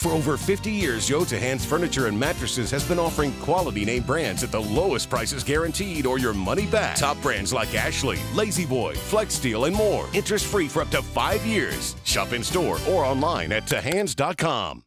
For over 50 years, Tahan's Furniture and Mattresses has been offering quality name brands at the lowest prices guaranteed or your money back. Top brands like Ashley, La-Z-Boy, Flex Steel, and more. Interest free for up to five years. Shop in store or online at tahans.com.